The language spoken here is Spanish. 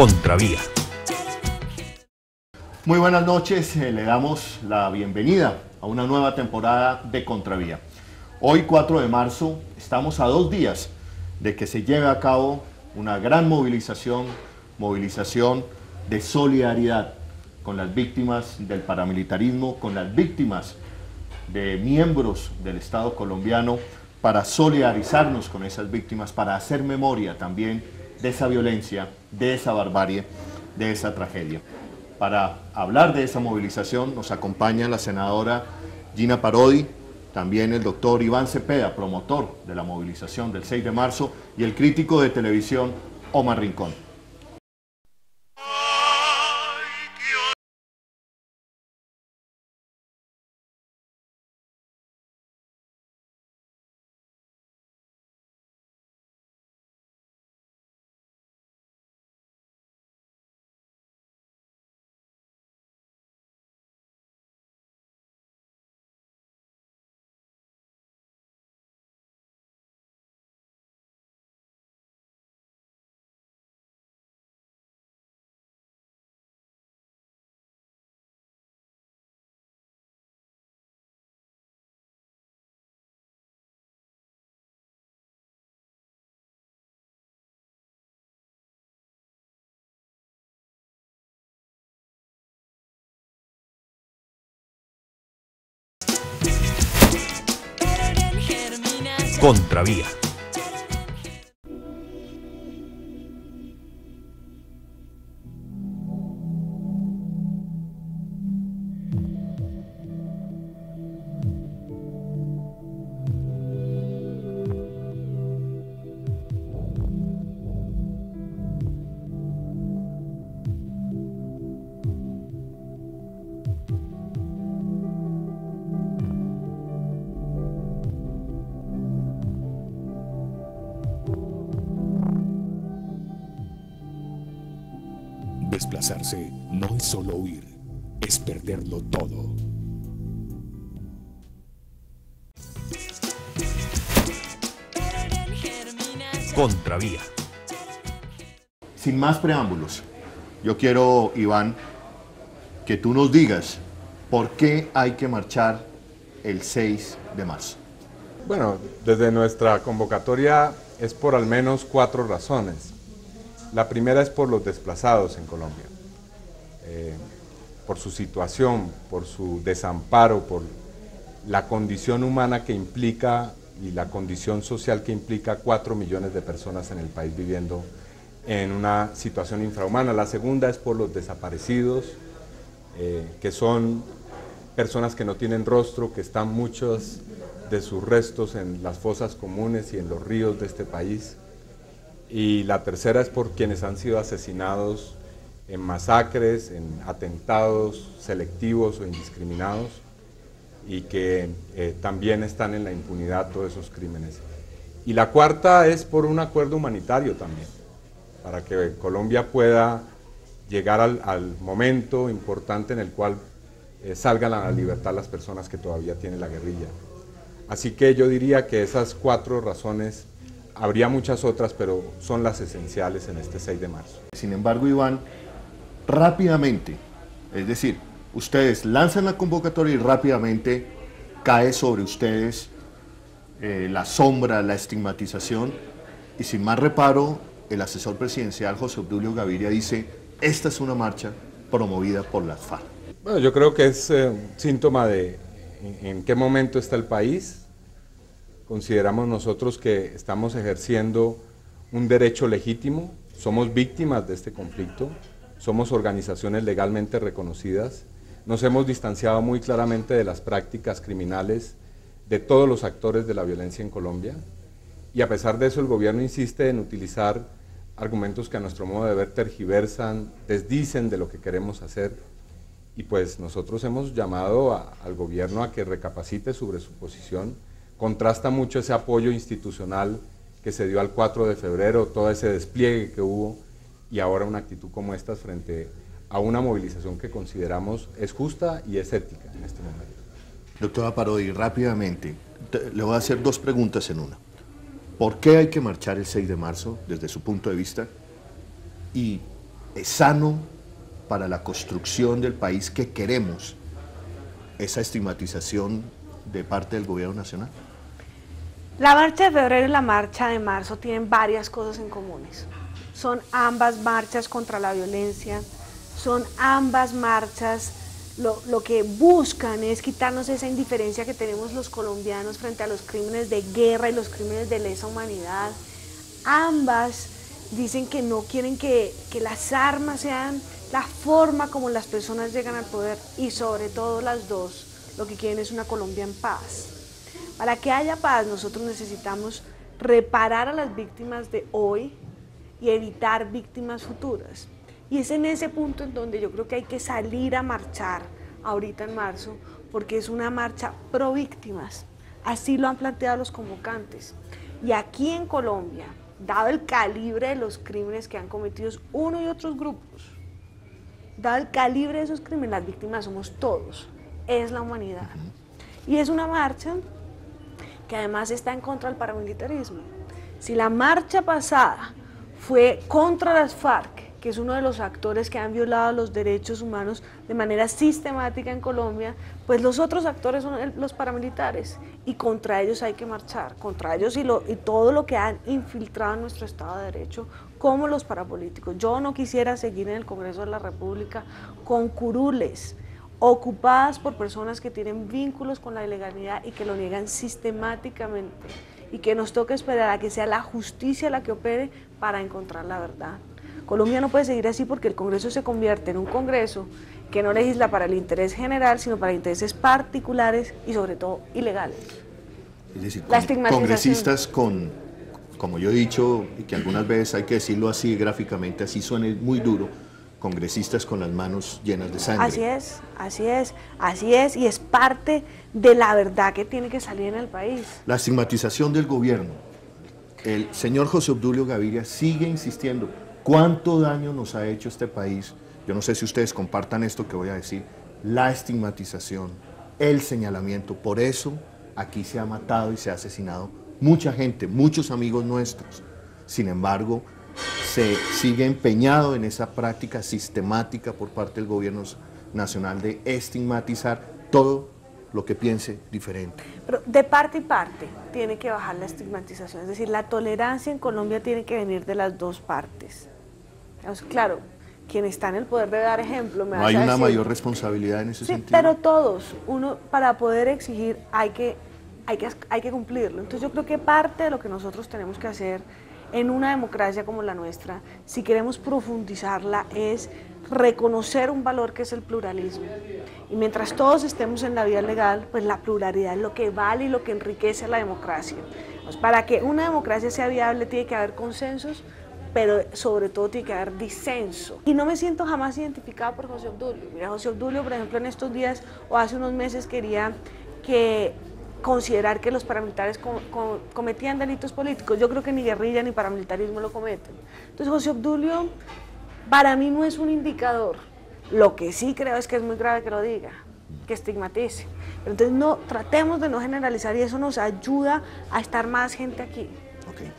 Contravía. Muy buenas noches, eh, le damos la bienvenida a una nueva temporada de Contravía. Hoy 4 de marzo estamos a dos días de que se lleve a cabo una gran movilización, movilización de solidaridad con las víctimas del paramilitarismo, con las víctimas de miembros del Estado colombiano, para solidarizarnos con esas víctimas, para hacer memoria también de esa violencia, de esa barbarie, de esa tragedia. Para hablar de esa movilización nos acompaña la senadora Gina Parodi, también el doctor Iván Cepeda, promotor de la movilización del 6 de marzo, y el crítico de televisión Omar Rincón. Contravía. Desplazarse no es solo huir, es perderlo todo. Contravía. Sin más preámbulos, yo quiero, Iván, que tú nos digas por qué hay que marchar el 6 de marzo. Bueno, desde nuestra convocatoria es por al menos cuatro razones. La primera es por los desplazados en Colombia, eh, por su situación, por su desamparo, por la condición humana que implica y la condición social que implica cuatro millones de personas en el país viviendo en una situación infrahumana. La segunda es por los desaparecidos, eh, que son personas que no tienen rostro, que están muchos de sus restos en las fosas comunes y en los ríos de este país. Y la tercera es por quienes han sido asesinados en masacres, en atentados selectivos o indiscriminados y que eh, también están en la impunidad todos esos crímenes. Y la cuarta es por un acuerdo humanitario también, para que Colombia pueda llegar al, momento importante en el cual eh, salgan a la libertad las personas que todavía tienen la guerrilla. Así que yo diría que esas cuatro razones, habría muchas otras, pero son las esenciales en este 6 de marzo. Sin embargo, Iván, rápidamente, es decir, ustedes lanzan la convocatoria y rápidamente cae sobre ustedes eh, la sombra, la estigmatización, y sin más reparo, el asesor presidencial José Obdulio Gaviria dice, esta es una marcha promovida por las FARC. Bueno, yo creo que es eh, un síntoma de en, en qué momento está el país. Consideramos nosotros que estamos ejerciendo un derecho legítimo, somos víctimas de este conflicto, somos organizaciones legalmente reconocidas, nos hemos distanciado muy claramente de las prácticas criminales de todos los actores de la violencia en Colombia y a pesar de eso el gobierno insiste en utilizar argumentos que a nuestro modo de ver tergiversan, desdicen de lo que queremos hacer y pues nosotros hemos llamado al gobierno a que recapacite sobre su posición, contrasta mucho ese apoyo institucional que se dio al 4 de febrero, todo ese despliegue que hubo y ahora una actitud como esta frente a una movilización que consideramos es justa y es ética en este momento. Doctora Parodi, rápidamente, te- le voy a hacer dos preguntas en una. ¿Por qué hay que marchar el 6 de marzo desde su punto de vista? Y es sano para la construcción del país que queremos esa estigmatización de parte del gobierno nacional? La marcha de febrero y la marcha de marzo tienen varias cosas en comunes. Son ambas marchas contra la violencia, son ambas marchas lo, que buscan es quitarnos esa indiferencia que tenemos los colombianos frente a los crímenes de guerra y los crímenes de lesa humanidad. Ambas dicen que no quieren que las armas sean la forma como las personas llegan al poder y sobre todo las dos lo que quieren es una Colombia en paz. Para que haya paz nosotros necesitamos reparar a las víctimas de hoy y evitar víctimas futuras. Y es en ese punto en donde yo creo que hay que salir a marchar ahorita en marzo, porque es una marcha pro víctimas. Así lo han planteado los convocantes. Y aquí en Colombia, dado el calibre de los crímenes que han cometido uno y otros grupos, dado el calibre de esos crímenes, las víctimas somos todos, es la humanidad. Y es una marcha que además está en contra del paramilitarismo. Si la marcha pasada fue contra las FARC, que es uno de los actores que han violado los derechos humanos de manera sistemática en Colombia, pues los otros actores son los paramilitares y contra ellos hay que marchar, contra ellos y, lo, y todo lo que han infiltrado en nuestro Estado de Derecho, como los parapolíticos. Yo no quisiera seguir en el Congreso de la República con curules ocupadas por personas que tienen vínculos con la ilegalidad y que lo niegan sistemáticamente y que nos toca esperar a que sea la justicia la que opere para encontrar la verdad. Colombia no puede seguir así porque el Congreso se convierte en un Congreso que no legisla para el interés general, sino para intereses particulares y sobre todo ilegales. Es decir, con, congresistas con, como yo he dicho, y que algunas veces hay que decirlo así gráficamente, así suena muy duro, congresistas con las manos llenas de sangre. Así es, así es, así es, y es parte de la verdad que tiene que salir en el país. La estigmatización del gobierno. El señor José Obdulio Gaviria sigue insistiendo, ¿Cuánto daño nos ha hecho este país? Yo no sé si ustedes compartan esto que voy a decir. La estigmatización, el señalamiento. Por eso aquí se ha matado y se ha asesinado mucha gente, muchos amigos nuestros. Sin embargo, se sigue empeñado en esa práctica sistemática por parte del gobierno nacional de estigmatizar todo lo que piense diferente. Pero de parte y parte tiene que bajar la estigmatización, es decir, la tolerancia en Colombia tiene que venir de las dos partes. claro, quien está en el poder debe dar ejemplo. no hay una mayor responsabilidad en ese sí, sentido. Pero todos, uno para poder exigir hay que, hay, que, hay que cumplirlo. Entonces yo creo que parte de lo que nosotros tenemos que hacer en una democracia como la nuestra, si queremos profundizarla, es reconocer un valor que es el pluralismo. Y mientras todos estemos en la vía legal, pues la pluralidad es lo que vale y lo que enriquece a la democracia. Pues para que una democracia sea viable tiene que haber consensos, pero sobre todo tiene que haber disenso. Y no me siento jamás identificada por José Obdulio. Mira, José Obdulio, por ejemplo, en estos días o hace unos meses quería que considerar que los paramilitares cometían delitos políticos. Yo creo que ni guerrilla ni paramilitarismo lo cometen. Entonces José Obdulio para mí no es un indicador. Lo que sí creo es que es muy grave que lo diga, que estigmatice. entonces no, tratemos de no generalizar y eso nos ayuda a estar más gente aquí. Okay.